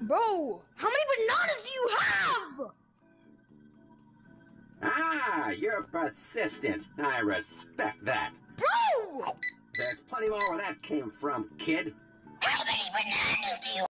Bro, how many bananas do you have? Ah, you're persistent. I respect that. Bro! There's plenty more where that came from, kid. How many bananas do you